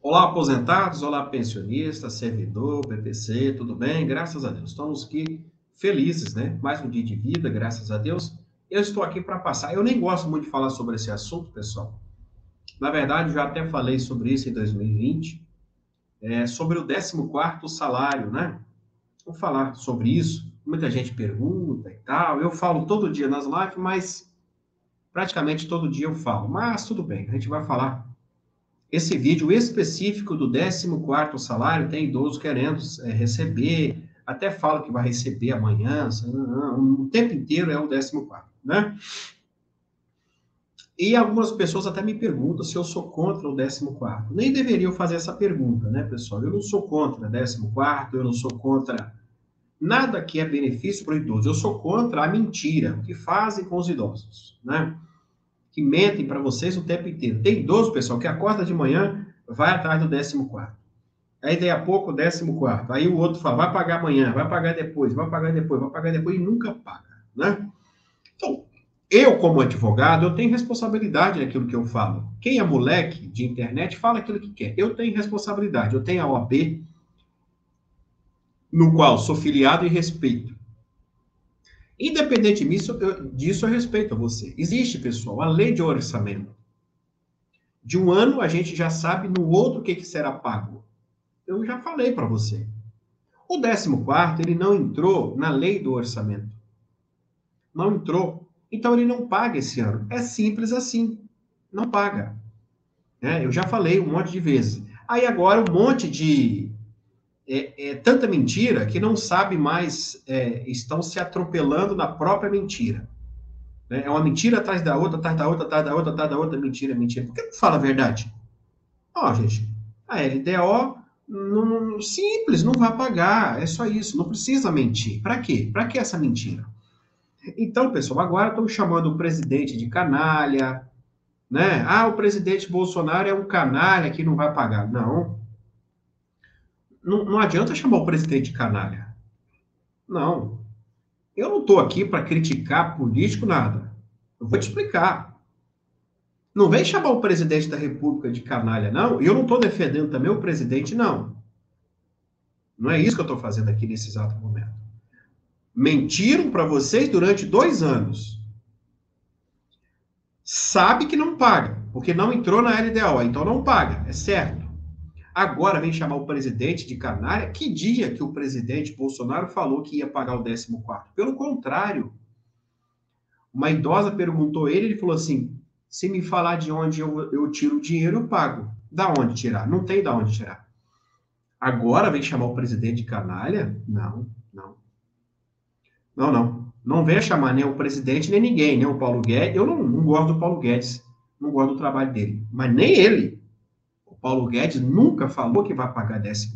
Olá, aposentados, olá, pensionistas, servidor, PPC, tudo bem? Graças a Deus. Estamos aqui felizes, né? Mais um dia de vida, graças a Deus. Eu estou aqui para passar. Eu nem gosto muito de falar sobre esse assunto, pessoal. Na verdade, já até falei sobre isso em 2020, é, sobre o 14 salário, né? Vou falar sobre isso. Muita gente pergunta e tal. Eu falo todo dia nas lives, mas praticamente todo dia eu falo. Mas tudo bem, a gente vai falar esse vídeo específico do 14 salário, tem idoso querendo é, receber, até fala que vai receber amanhã, o tempo inteiro é o 14, né? E algumas pessoas até me perguntam se eu sou contra o 14. Nem deveriam fazer essa pergunta, né, pessoal? Eu não sou contra 14, eu não sou contra nada que é benefício para o idoso. Eu sou contra a mentira que fazem com os idosos, né? Que mentem para vocês o tempo inteiro. Tem idoso, pessoal, que acorda de manhã, vai atrás do 14. Aí, daí a pouco, o 14. Aí o outro fala, vai pagar amanhã, vai pagar depois, vai pagar depois, vai pagar depois, e nunca paga, né? Então, eu, como advogado, eu tenho responsabilidade naquilo que eu falo. Quem é moleque de internet, fala aquilo que quer. Eu tenho responsabilidade. Eu tenho a OAB, no qual sou filiado e respeito. Independente disso, eu, disso, eu respeito a você. Existe, pessoal, a lei de orçamento. De um ano, a gente já sabe no outro o que, que será pago. Eu já falei para você. O 14 ele não entrou na lei do orçamento. Não entrou. Então, ele não paga esse ano. É simples assim. Não paga. É, eu já falei um monte de vezes. Aí agora um monte de é, é, tanta mentira que não sabe mais, é, estão se atropelando na própria mentira. Né? É uma mentira atrás da outra, atrás da outra, atrás da outra, atrás da outra, mentira, mentira. Por que não fala a verdade? Ó, oh, gente, a LDO, não, simples, não vai pagar, é só isso, não precisa mentir. Para quê? Para que essa mentira? Então, pessoal, agora estão chamando o presidente de canalha, né? Ah, o presidente Bolsonaro é um canalha que não vai pagar. Não, não, não adianta chamar o presidente de canalha. Não. Eu não estou aqui para criticar político, nada. Eu vou te explicar. Não vem chamar o presidente da República de canalha, não. Eu não estou defendendo também o presidente, não. Não é isso que eu estou fazendo aqui nesse exato momento. Mentiram para vocês durante dois anos. Sabe que não paga, porque não entrou na LDO, então não paga, é certo. Agora vem chamar o presidente de canalha. Que dia que o presidente Bolsonaro falou que ia pagar o 14? Pelo contrário. Uma idosa perguntou ele, ele falou assim: se me falar de onde eu, eu tiro o dinheiro, eu pago. Da onde tirar? Não tem da onde tirar. Agora vem chamar o presidente de canalha? Não, não. Não, não. Não venha chamar nem o presidente, nem ninguém, nem o Paulo Guedes. Eu não, não gosto do Paulo Guedes, não gosto do trabalho dele. Mas nem ele. Paulo Guedes nunca falou que vai pagar 14.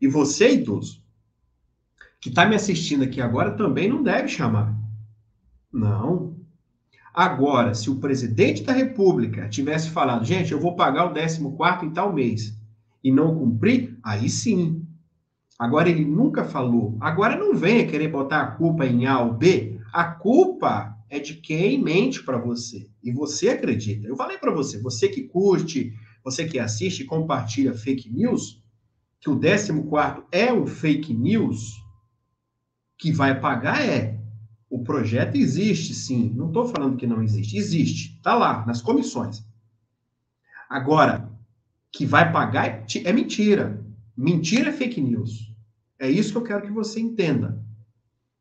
E você, idoso, que está me assistindo aqui agora, também não deve chamar. Não. Agora, se o presidente da República tivesse falado, gente, eu vou pagar o 14 em tal mês, e não cumprir, aí sim. Agora, ele nunca falou. Agora, não venha querer botar a culpa em A ou B. A culpa é de quem mente para você. E você acredita. Eu falei para você, você que curte, você que assiste e compartilha fake news, que o 14 é um fake news, que vai pagar é. O projeto existe, sim. Não estou falando que não existe. Existe. Está lá, nas comissões. Agora, que vai pagar é, é mentira. Mentira é fake news. É isso que eu quero que você entenda.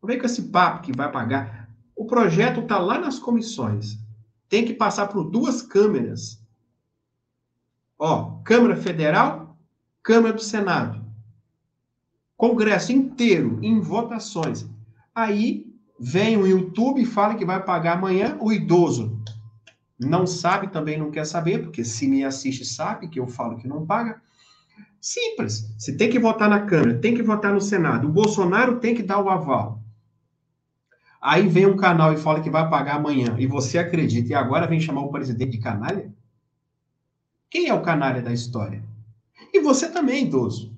Não vem com esse papo que vai pagar. O projeto está lá nas comissões. Tem que passar por duas câmeras Ó, Câmara Federal, Câmara do Senado. Congresso inteiro em votações. Aí vem o YouTube e fala que vai pagar amanhã o idoso. Não sabe, também não quer saber, porque se me assiste sabe que eu falo que não paga. Simples. Você tem que votar na Câmara, tem que votar no Senado. O Bolsonaro tem que dar o aval. Aí vem um canal e fala que vai pagar amanhã. E você acredita. E agora vem chamar o presidente de canalha? Quem é o canalha da história? E você também, idoso.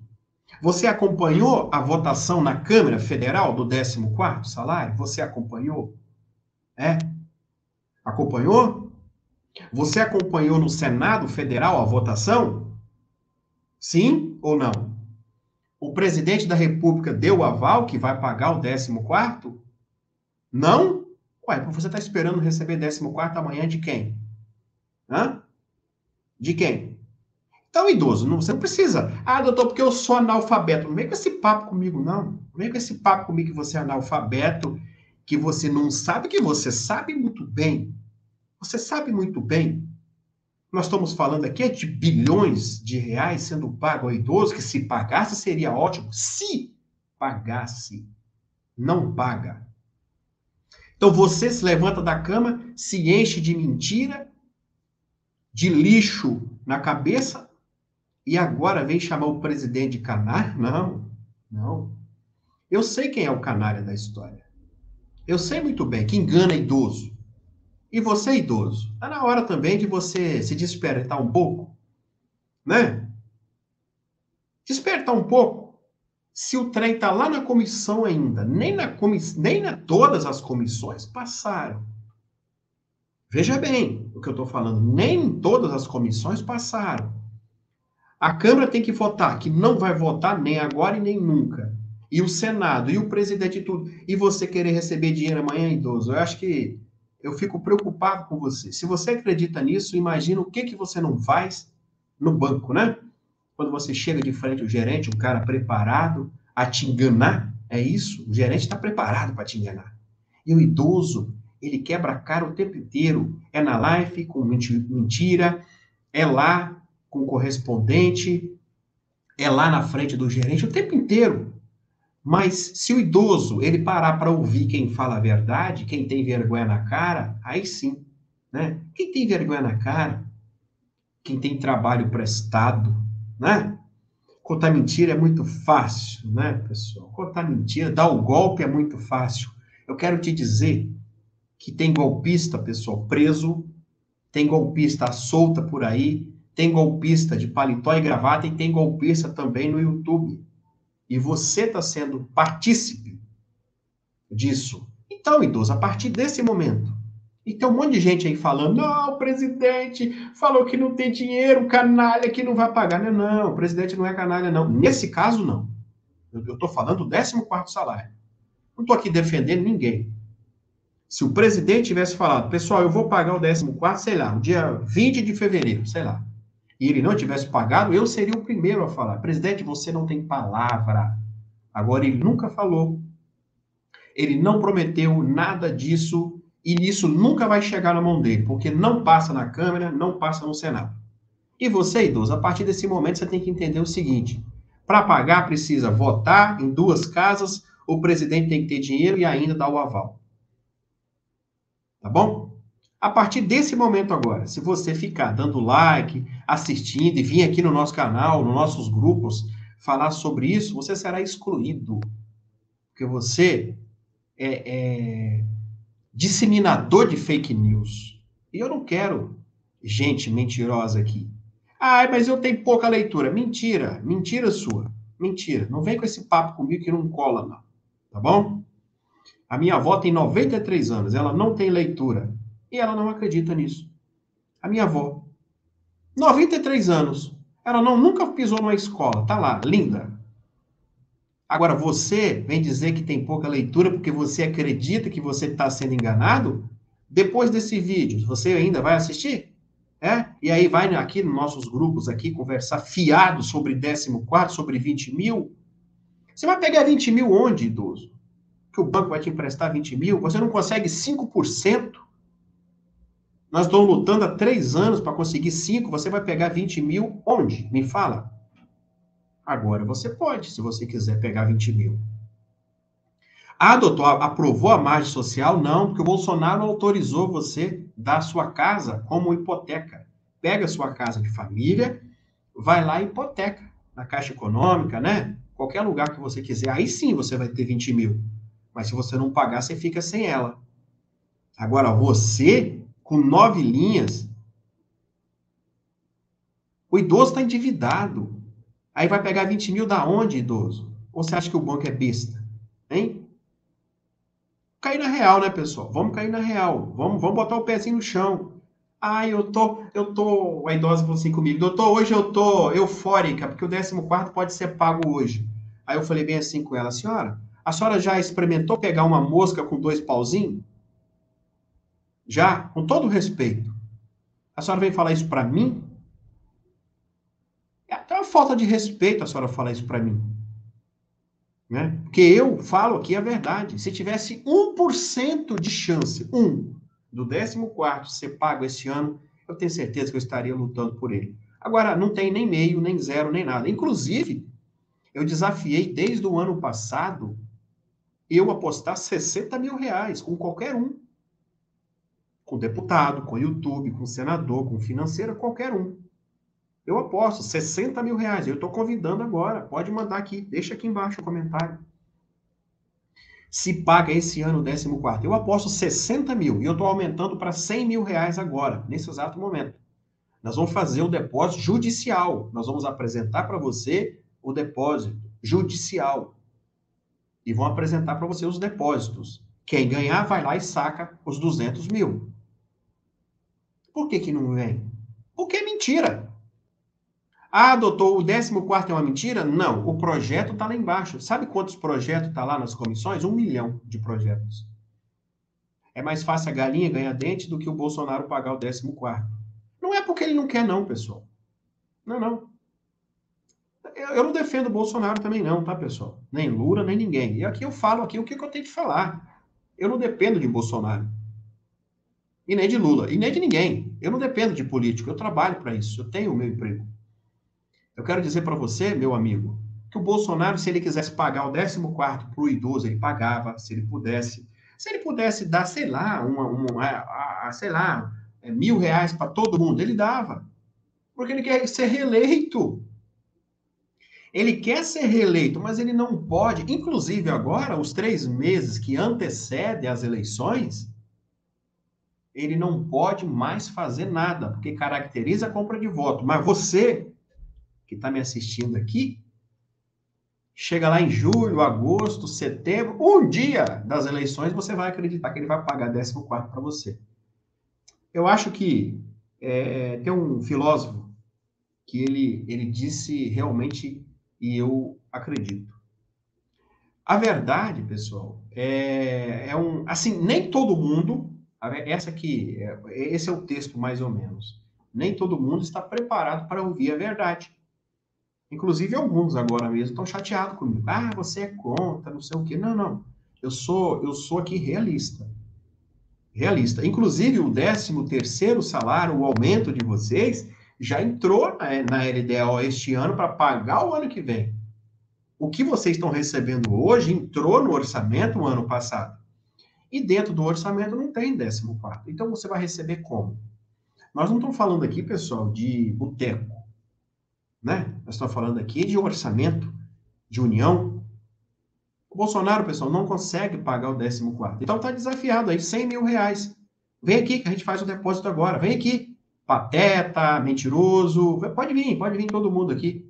Você acompanhou a votação na Câmara Federal do 14º salário? Você acompanhou? É? Acompanhou? Você acompanhou no Senado Federal a votação? Sim ou não? O presidente da República deu o aval que vai pagar o 14? Não? Ué, você está esperando receber 14 amanhã de quem? Hã? De quem? Então, idoso, não, você não precisa. Ah, doutor, porque eu sou analfabeto. Não vem com esse papo comigo, não. Não vem com esse papo comigo que você é analfabeto, que você não sabe, que você sabe muito bem. Você sabe muito bem. Nós estamos falando aqui de bilhões de reais sendo pago ao idoso, que se pagasse seria ótimo. Se pagasse. Não paga. Então você se levanta da cama, se enche de mentira, de lixo na cabeça, e agora vem chamar o presidente de canalha? Não, não. Eu sei quem é o canalha da história. Eu sei muito bem que engana idoso. E você, idoso, está na hora também de você se despertar um pouco, né? Despertar um pouco. Se o trem está lá na comissão ainda, nem na, comiss... nem na todas as comissões passaram. Veja bem o que eu estou falando, nem todas as comissões passaram. A Câmara tem que votar, que não vai votar nem agora e nem nunca. E o Senado, e o presidente e tudo. E você querer receber dinheiro amanhã, idoso. Eu acho que eu fico preocupado com você. Se você acredita nisso, imagina o que, que você não faz no banco, né? Quando você chega de frente ao gerente, um cara preparado a te enganar, é isso? O gerente está preparado para te enganar. E o idoso, ele quebra a cara o tempo inteiro. É na live com mentira, é lá com correspondente, é lá na frente do gerente o tempo inteiro. Mas se o idoso ele parar para ouvir quem fala a verdade, quem tem vergonha na cara, aí sim, né? Quem tem vergonha na cara, quem tem trabalho prestado, né? Contar mentira é muito fácil, né, pessoal? Contar mentira, dar o golpe é muito fácil. Eu quero te dizer que tem golpista, pessoal, preso, tem golpista solta por aí, tem golpista de paletó e gravata e tem golpista também no YouTube e você está sendo partícipe disso. Então, idoso, a partir desse momento, e tem um monte de gente aí falando, não, o presidente falou que não tem dinheiro, canalha que não vai pagar. Não, não, o presidente não é canalha, não. Nesse caso, não. Eu estou falando do 14 salário. Não estou aqui defendendo ninguém. Se o presidente tivesse falado, pessoal, eu vou pagar o 14, sei lá, no dia 20 de fevereiro, sei lá e ele não tivesse pagado, eu seria o primeiro a falar: presidente, você não tem palavra. Agora, ele nunca falou. Ele não prometeu nada disso e isso nunca vai chegar na mão dele, porque não passa na Câmara, não passa no Senado. E você, idoso, a partir desse momento você tem que entender o seguinte: para pagar precisa votar em duas casas, o presidente tem que ter dinheiro e ainda dar o aval. Tá bom? A partir desse momento agora, se você ficar dando like, assistindo e vir aqui no nosso canal, nos nossos grupos, falar sobre isso, você será excluído. Porque você é, é disseminador de fake news. E eu não quero gente mentirosa aqui. Ah, mas eu tenho pouca leitura. Mentira, mentira sua. Mentira. Não vem com esse papo comigo que não cola, não. Tá bom? A minha avó tem 93 anos, ela não tem leitura. E ela não acredita nisso. A minha avó, 93 anos, ela não nunca pisou numa escola, tá lá, linda. Agora você vem dizer que tem pouca leitura porque você acredita que você está sendo enganado? Depois desse vídeo, você ainda vai assistir? É? E aí vai aqui nos nossos grupos aqui conversar fiado sobre 14, sobre 20 mil. Você vai pegar 20 mil onde, idoso? Que o banco vai te emprestar 20 mil? Você não consegue 5%? Nós estamos lutando há três anos para conseguir cinco. Você vai pegar 20 mil onde? Me fala. Agora você pode, se você quiser pegar 20 mil. Ah, doutor, aprovou a margem social? Não, porque o Bolsonaro autorizou você dar sua casa como hipoteca. Pega sua casa de família, vai lá e hipoteca. Na Caixa Econômica, né? Qualquer lugar que você quiser. Aí sim você vai ter 20 mil. Mas se você não pagar, você fica sem ela. Agora, você com nove linhas. O idoso está endividado. Aí vai pegar 20 mil da onde, idoso? Ou você acha que o banco é besta? Hein? Cair na real, né, pessoal? Vamos cair na real. Vamos, vamos botar o pezinho no chão. Ah, eu tô, eu tô, a idosa falou assim comigo, doutor, hoje eu tô eufórica, porque o 14 pode ser pago hoje. Aí eu falei bem assim com ela, senhora, a senhora já experimentou pegar uma mosca com dois pauzinhos? Já, com todo respeito. A senhora vem falar isso para mim? É até uma falta de respeito a senhora falar isso para mim. Né? Porque eu falo aqui a verdade. Se tivesse 1% de chance, 1, do 14 ser pago esse ano, eu tenho certeza que eu estaria lutando por ele. Agora, não tem nem meio, nem zero, nem nada. Inclusive, eu desafiei desde o ano passado eu apostar 60 mil reais com qualquer um. Com deputado, com YouTube, com senador, com financeira, qualquer um. Eu aposto 60 mil reais. Eu estou convidando agora. Pode mandar aqui. Deixa aqui embaixo o comentário. Se paga esse ano o 14. Eu aposto 60 mil e eu estou aumentando para 100 mil reais agora, nesse exato momento. Nós vamos fazer o depósito judicial. Nós vamos apresentar para você o depósito judicial. E vão apresentar para você os depósitos. Quem ganhar vai lá e saca os 200 mil. Por que, que não vem? Porque é mentira. Ah, doutor, o 14 é uma mentira? Não, o projeto está lá embaixo. Sabe quantos projetos está lá nas comissões? Um milhão de projetos. É mais fácil a galinha ganhar dente do que o Bolsonaro pagar o 14. Não é porque ele não quer, não, pessoal. Não, não eu não defendo o Bolsonaro também não, tá, pessoal? Nem Lula, nem ninguém. E aqui eu falo aqui o que eu tenho que falar. Eu não dependo de Bolsonaro. E nem de Lula. E nem de ninguém. Eu não dependo de político. Eu trabalho para isso. Eu tenho o meu emprego. Eu quero dizer para você, meu amigo, que o Bolsonaro, se ele quisesse pagar o 14 para o idoso, ele pagava, se ele pudesse. Se ele pudesse dar, sei lá, uma, uma, sei lá, é, mil reais para todo mundo, ele dava. Porque ele quer ser reeleito. Ele quer ser reeleito, mas ele não pode. Inclusive, agora, os três meses que antecedem as eleições, ele não pode mais fazer nada, porque caracteriza a compra de voto. Mas você, que está me assistindo aqui, chega lá em julho, agosto, setembro, um dia das eleições, você vai acreditar que ele vai pagar 14 para você. Eu acho que é, tem um filósofo que ele, ele disse realmente e eu acredito. A verdade, pessoal, é, é um. Assim, nem todo mundo. Essa aqui, é, esse é o texto mais ou menos. Nem todo mundo está preparado para ouvir a verdade. Inclusive, alguns agora mesmo estão chateados comigo. Ah, você é contra, não sei o quê. Não, não. Eu sou, eu sou aqui realista. Realista. Inclusive, o 13 terceiro salário, o aumento de vocês, já entrou na, na LDO este ano para pagar o ano que vem. O que vocês estão recebendo hoje entrou no orçamento o ano passado. E dentro do orçamento não tem 14. Então você vai receber como? Nós não estamos falando aqui, pessoal, de boteco. Né? Nós estamos falando aqui de orçamento, de união. O Bolsonaro, pessoal, não consegue pagar o 14. Então está desafiado aí, 100 mil reais. Vem aqui que a gente faz o depósito agora. Vem aqui pateta, mentiroso. Pode vir, pode vir todo mundo aqui.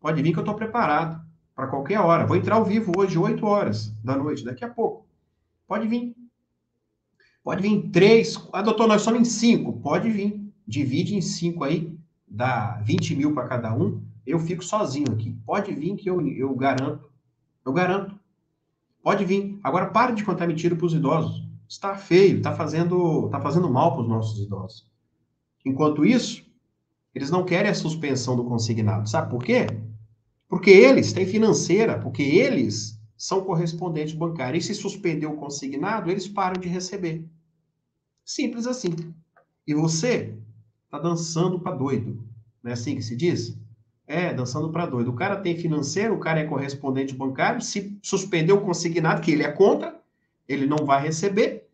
Pode vir que eu estou preparado para qualquer hora. Vou entrar ao vivo hoje, 8 horas da noite, daqui a pouco. Pode vir. Pode vir três. Ah, doutor, nós somos em cinco. Pode vir. Divide em cinco aí, dá 20 mil para cada um. Eu fico sozinho aqui. Pode vir que eu, eu garanto. Eu garanto. Pode vir. Agora pare de contar mentira para os idosos. Está feio, está fazendo, está fazendo mal para os nossos idosos. Enquanto isso, eles não querem a suspensão do consignado. Sabe por quê? Porque eles têm financeira, porque eles são correspondentes bancários. E se suspender o consignado, eles param de receber. Simples assim. E você está dançando para doido. Não é assim que se diz? É, dançando para doido. O cara tem financeiro, o cara é correspondente bancário. Se suspender o consignado, que ele é contra, ele não vai receber.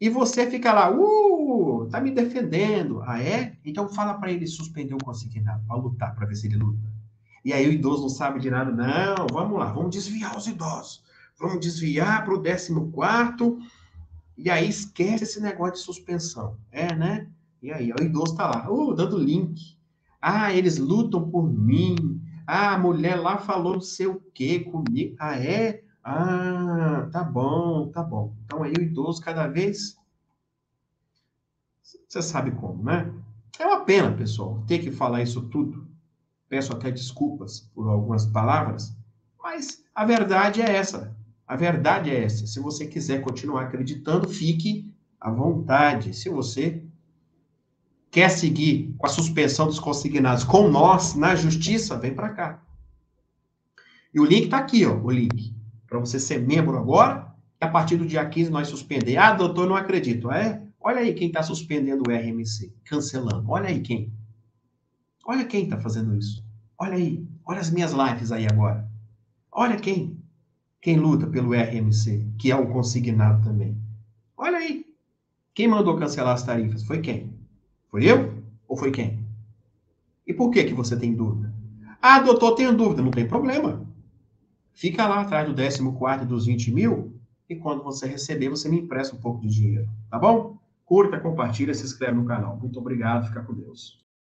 E você fica lá, uh, tá me defendendo. Ah, é? Então fala para ele suspender o consignado, para lutar, para ver se ele luta. E aí o idoso não sabe de nada. Não, vamos lá, vamos desviar os idosos. Vamos desviar para o 14 e aí esquece esse negócio de suspensão. É, né? E aí, o idoso está lá, uh, dando link. Ah, eles lutam por mim. Ah, a mulher lá falou não sei o que comigo. Ah, é? Ah, tá bom, tá bom. Então aí o idoso cada vez Você sabe como, né? É uma pena, pessoal, ter que falar isso tudo. Peço até desculpas por algumas palavras, mas a verdade é essa. A verdade é essa. Se você quiser continuar acreditando, fique à vontade. Se você quer seguir com a suspensão dos consignados com nós na justiça, vem para cá. E o link está aqui, ó, o link. Para você ser membro agora, a partir do dia 15 nós suspender. Ah, doutor, não acredito. É? Olha aí quem está suspendendo o RMC, cancelando. Olha aí quem. Olha quem está fazendo isso. Olha aí. Olha as minhas lives aí agora. Olha quem. Quem luta pelo RMC, que é o consignado também. Olha aí. Quem mandou cancelar as tarifas? Foi quem? Foi eu? Ou foi quem? E por que que você tem dúvida? Ah, doutor, tenho dúvida. Não tem problema. Fica lá atrás do 14 dos 20 mil e quando você receber, você me empresta um pouco de dinheiro. Tá bom? Curta, compartilha, se inscreve no canal. Muito obrigado. Fica com Deus.